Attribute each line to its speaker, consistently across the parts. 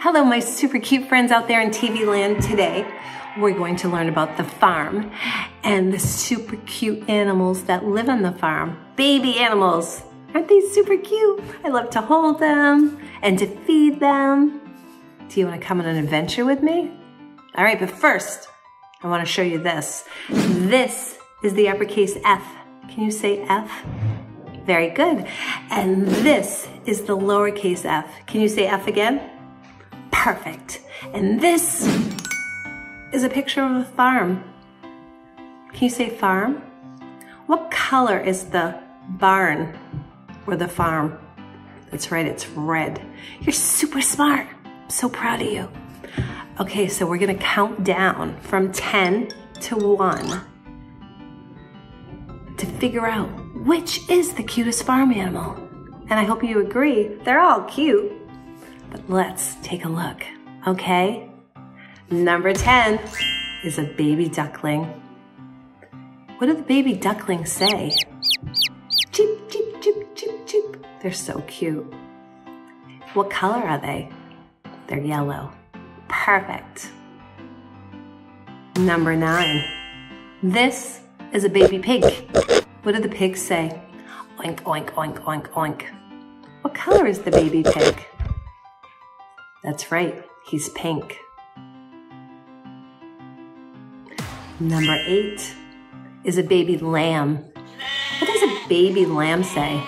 Speaker 1: Hello, my super cute friends out there in TV land. Today, we're going to learn about the farm and the super cute animals that live on the farm. Baby animals. Aren't they super cute? I love to hold them and to feed them. Do you want to come on an adventure with me? All right, but first, I want to show you this. This is the uppercase F. Can you say F? Very good. And this is the lowercase f. Can you say F again? Perfect. And this is a picture of a farm. Can you say farm? What color is the barn or the farm? That's right, it's red. You're super smart. I'm so proud of you. Okay, so we're gonna count down from 10 to 1 to figure out which is the cutest farm animal. And I hope you agree, they're all cute. But let's take a look, okay? Number 10 is a baby duckling. What do the baby ducklings say? Cheep, cheep, cheep, cheep, cheep. They're so cute. What color are they? They're yellow. Perfect. Number nine. This is a baby pig. What do the pigs say? Oink, oink, oink, oink, oink. What color is the baby pig? That's right, he's pink. Number eight is a baby lamb. What does a baby lamb say?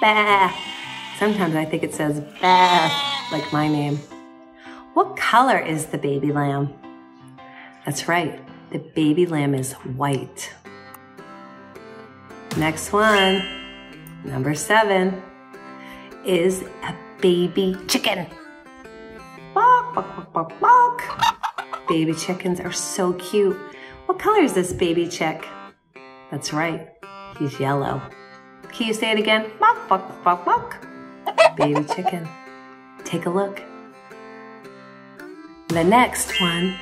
Speaker 1: Bah. Sometimes I think it says bah, like my name. What color is the baby lamb? That's right, the baby lamb is white. Next one, number seven, is a baby chicken. Bark. Baby chickens are so cute. What color is this baby chick? That's right, he's yellow. Can you say it again? Bark, bark, bark, bark. Baby chicken. Take a look. The next one,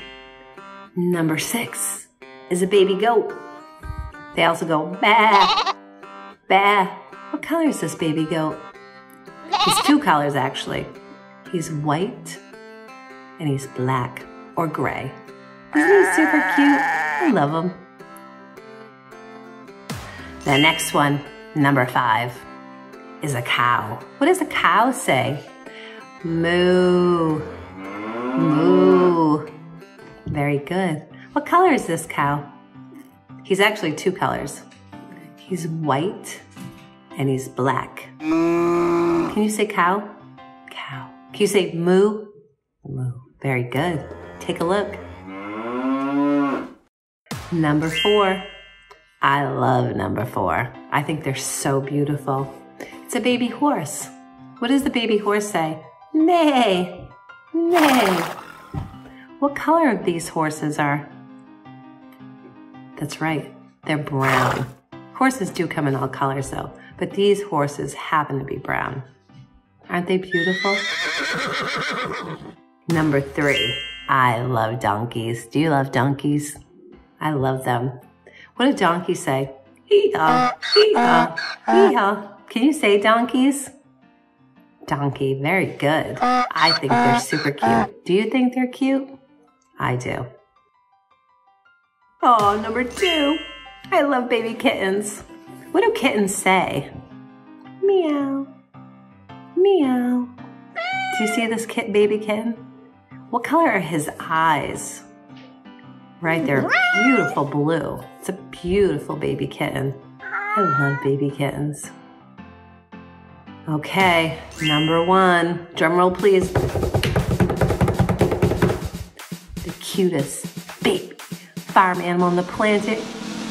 Speaker 1: number six, is a baby goat. They also go bah, bah. What color is this baby goat? He's two colors actually. He's white and he's black or gray. Isn't he super cute? I love him. The next one, number five, is a cow. What does a cow say? Moo. Moo. Very good. What color is this cow? He's actually two colors. He's white and he's black. Can you say cow? Cow. Can you say moo? Moo. Very good. Take a look. Number four. I love number four. I think they're so beautiful. It's a baby horse. What does the baby horse say? Neigh. Neigh. What color of these horses are? That's right, they're brown. Horses do come in all colors though, but these horses happen to be brown. Aren't they beautiful? Number three, I love donkeys. Do you love donkeys? I love them. What do donkeys say? Hee-haw, hee-haw, hee-haw. Can you say donkeys? Donkey, very good. I think they're super cute. Do you think they're cute? I do. Oh, number two. I love baby kittens. What do kittens say? Meow. Meow. Do you see this kit baby kitten? What color are his eyes? Right there, beautiful blue. It's a beautiful baby kitten. I love baby kittens. Okay, number one. Drum roll, please. The cutest baby farm animal on the planet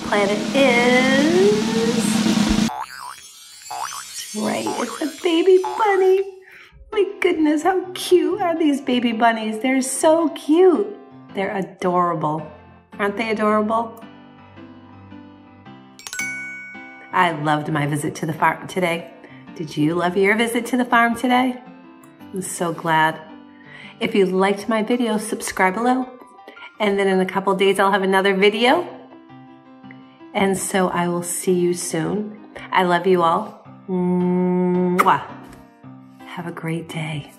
Speaker 1: planet is right it's a baby bunny my goodness how cute are these baby bunnies they're so cute they're adorable aren't they adorable I loved my visit to the farm today. Did you love your visit to the farm today? I'm so glad. If you liked my video, subscribe below and then in a couple days, I'll have another video. And so I will see you soon. I love you all. Mwah. Have a great day.